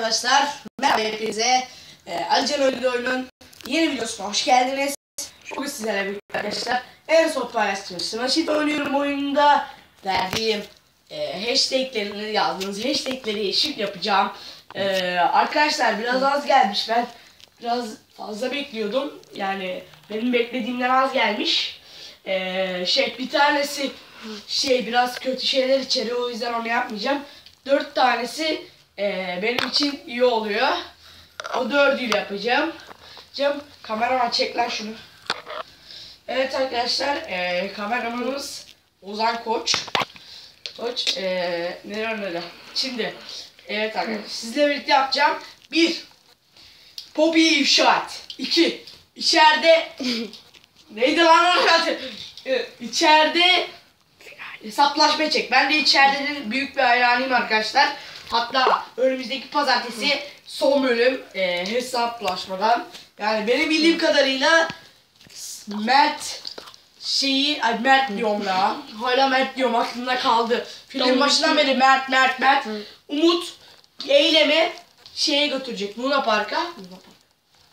arkadaşlar. Merhaba hepinize. Ee, Alican Ödül Oyun'un yeni videosuna hoş geldiniz. Bugün sizlerle birlikte arkadaşlar en son paylaştığım Smash It oynuyorum oyunda. Verdiğim e, hashtaglerini yazdığınız hashtagleri şimdi yapacağım. Ee, arkadaşlar biraz az gelmiş. Ben biraz fazla bekliyordum. Yani benim beklediğimden az gelmiş. Ee, şey bir tanesi şey biraz kötü şeyler içeriyor o yüzden onu yapmayacağım. Dört tanesi e, benim için iyi oluyor. O dördüyle yapacağım. Cam kameraman çek lan şunu. Evet arkadaşlar e, kameramanımız Ozan Koç. Koç e, neler neler. Şimdi evet arkadaşlar sizle birlikte yapacağım. Bir Poppy'yi ifşa et. İki içeride neydi lan? E, İçeride hesaplaşma çek. Ben de içeridenin büyük bir hayranıyım arkadaşlar. Hatta önümüzdeki pazartesi son bölüm e, hesaplaşmadan. Yani benim bildiğim kadarıyla Mert şeyi, ay Mert diyorum ya. Hala Mert diyorum aklımda kaldı. Film başından beri Mert, Mert, Mert. Umut eylemi şeye götürecek. Luna Park'a. Luna Park.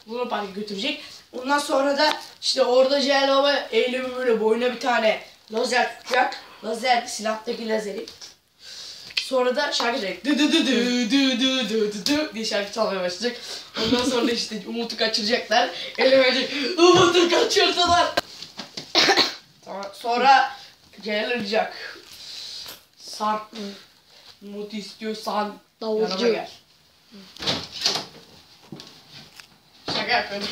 Luna Park'a götürecek. Ondan sonra da işte orada Celaba eylemi böyle boyuna bir tane lazer tutacak. Lazer silahtaki lazeri. Sonra da şarkı söyleyecek. Dı dı dı dı dı dı dı dı dı diye şarkı çalmaya başlayacak. Ondan sonra işte Umut'u kaçıracaklar. Elemeyecek. Umut'u kaçırdılar. Tamam. Sonra gelecek. Sarp. Umut istiyorsan Davulcu. yanıma gel. Şaka yapıyorum.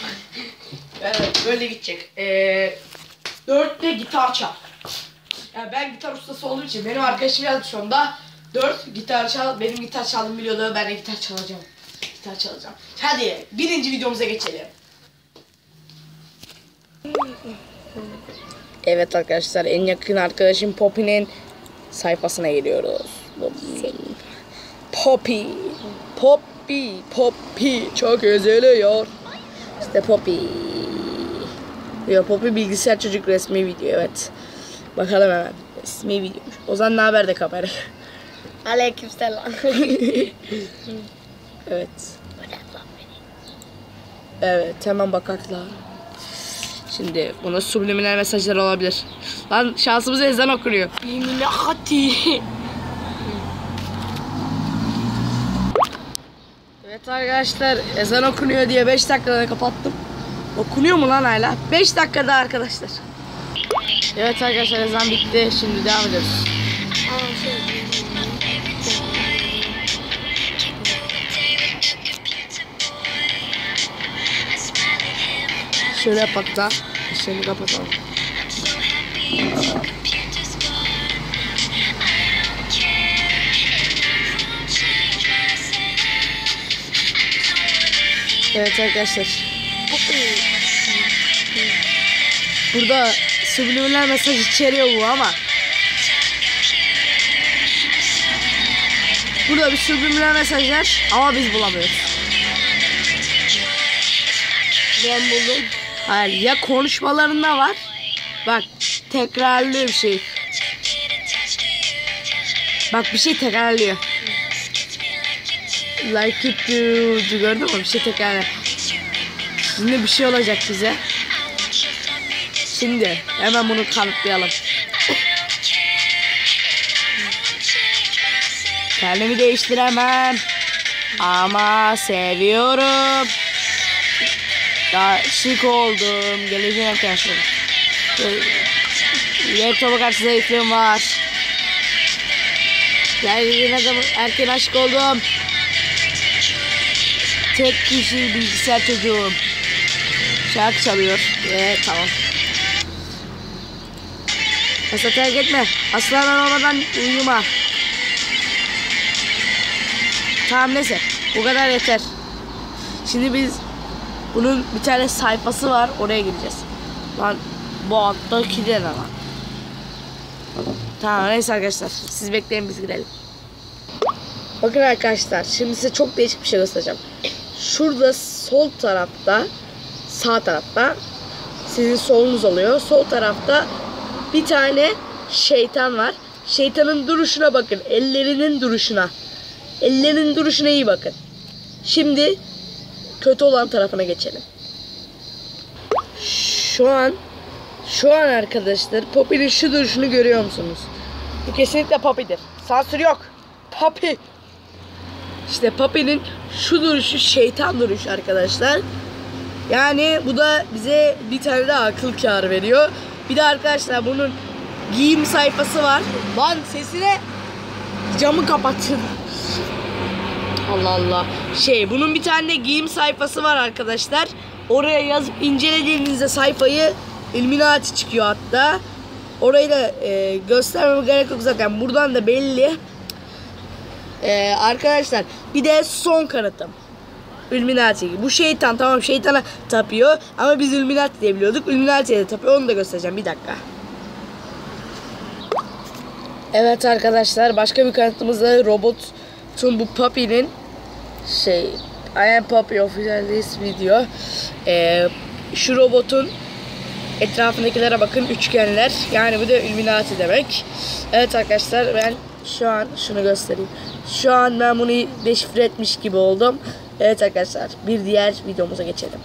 evet böyle gidecek. Ee, dörtte gitar çal. Yani ben gitar ustası olduğum için benim arkadaşım yazmış onda. Dört gitar çal. Benim gitar çaldığımı biliyordu. Ben de gitar çalacağım. Gitar çalacağım. Hadi birinci videomuza geçelim. Evet arkadaşlar en yakın arkadaşım Poppy'nin sayfasına geliyoruz. Poppy. Poppy. Poppy. Çok üzülüyor. İşte Poppy. Ya Poppy bilgisayar çocuk resmi video evet. Bakalım hemen. Resmi videomuş. Ozan ne haber de kamera. Aleykümselam. evet. Evet hemen bakaklar. Şimdi buna subliminal mesajlar olabilir. Lan şansımız ezan okunuyor. Biminati. Evet arkadaşlar ezan okunuyor diye 5 dakikada kapattım. Okunuyor mu lan hala? 5 dakikada arkadaşlar. Evet arkadaşlar ezan bitti. Şimdi devam ediyoruz. Şöyle yapak da. Şöyle kapatalım. Evet arkadaşlar. Burada subliminal mesaj içeriyor bu ama. Burada bir subliminal mesaj var ama biz bulamıyoruz. ben buldum. Hayır ya konuşmalarında var. Bak tekrarlıyor bir şey. Bak bir şey tekrarlıyor. Like it do, gördün mü? Bir şey tekrarlıyor. Şimdi bir şey olacak bize. Şimdi hemen bunu kanıtlayalım. Kendimi değiştiremem. Ama seviyorum. Aşık oldum. Geleceğin arkadaşlarım. Laptopa karşı zayıflığım var. Geldiğin adam erken aşık oldum. Tek kişi bilgisayar çocuğum. Şarkı çalıyor. Ve tamam. Asla terk etme. Aslan olmadan uyuma. Tamam neyse. Bu kadar yeter. Şimdi biz bunun bir tane sayfası var. Oraya gireceğiz. Lan bu alttaki de ne? Tamam neyse arkadaşlar. Siz bekleyin biz gidelim. Bakın arkadaşlar. Şimdi size çok değişik bir şey göstereceğim. Şurada sol tarafta sağ tarafta sizin solunuz oluyor. Sol tarafta bir tane şeytan var. Şeytanın duruşuna bakın. Ellerinin duruşuna. Ellerinin duruşuna iyi bakın. Şimdi kötü olan tarafına geçelim. Şu an şu an arkadaşlar Poppy'nin şu duruşunu görüyor musunuz? Bu kesinlikle Poppy'dir. Sansür yok. Poppy. İşte Poppy'nin şu duruşu şeytan duruşu arkadaşlar. Yani bu da bize bir tane daha akıl kârı veriyor. Bir de arkadaşlar bunun giyim sayfası var. Lan sesine camı kapatın. Allah Allah. Şey bunun bir tane de giyim sayfası var arkadaşlar. Oraya yazıp incelediğinizde sayfayı Illuminati çıkıyor hatta. Orayı da e, göstermeme gerek yok zaten. Buradan da belli. E, arkadaşlar bir de son kanıtım. Illuminati. Bu şeytan tamam şeytana tapıyor ama biz Illuminati diye biliyorduk. Illuminati'ye de tapıyor. Onu da göstereceğim bir dakika. Evet arkadaşlar başka bir kanıtımız da robotun bu Puppy'nin şey I am Puppy official this video. Ee, şu robotun etrafındakilere bakın üçgenler. Yani bu da Illuminati demek. Evet arkadaşlar ben şu an şunu göstereyim. Şu an ben bunu deşifre etmiş gibi oldum. Evet arkadaşlar bir diğer videomuza geçelim.